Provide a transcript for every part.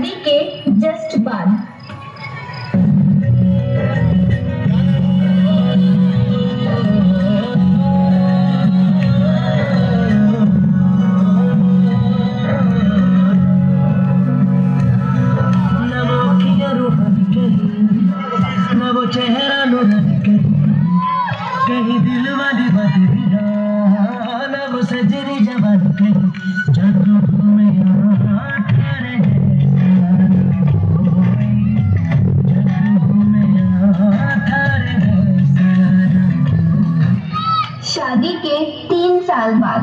शादी के जस्ट बाद। कहीं नवो चेहरा नूरन कहीं। कहीं दिल वाली सजरी जवान कहीं। সালমান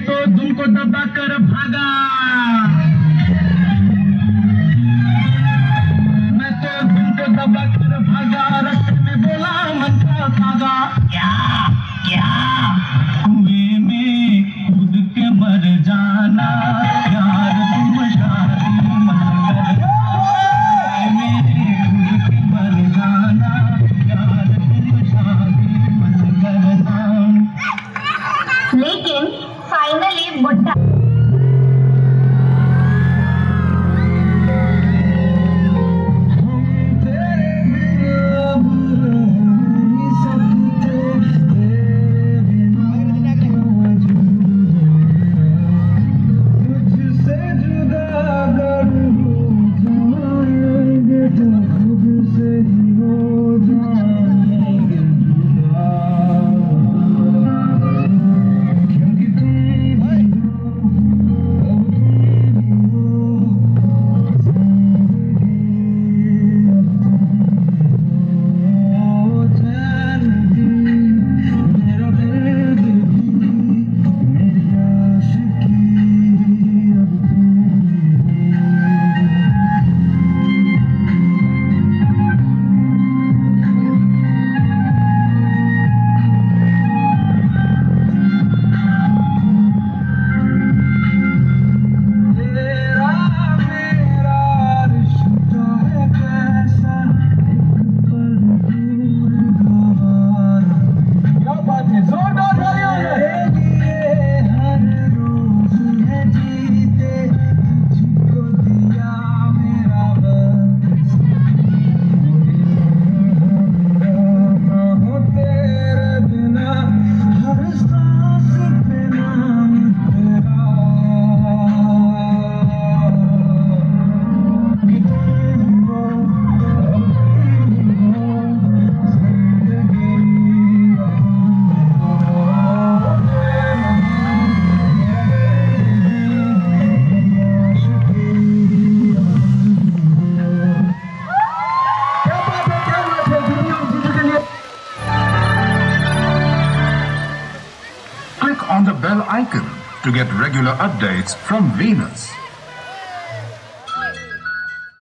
तो दुम को दबा कर भागा। मैं तो दुम को दबा कर भागा। Icon to get regular updates from Venus.